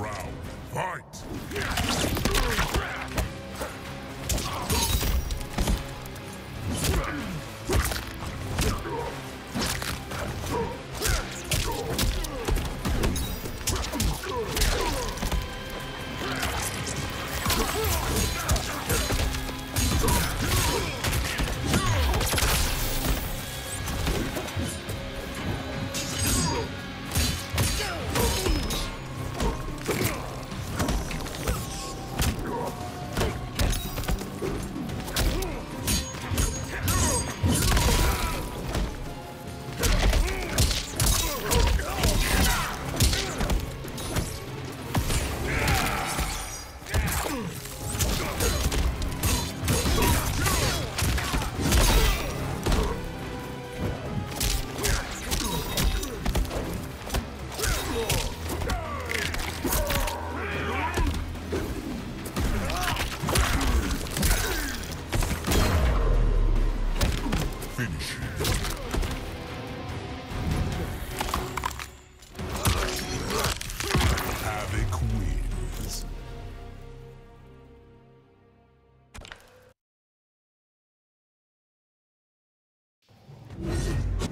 round.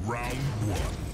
Round one.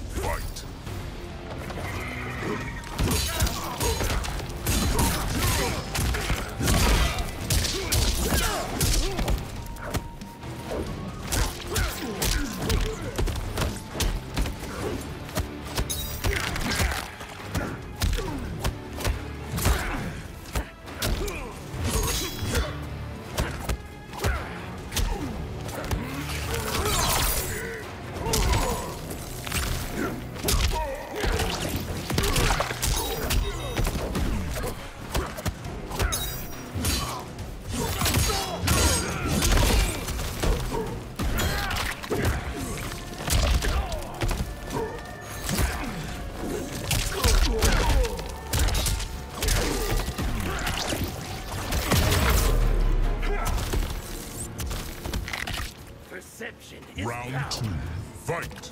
Fight!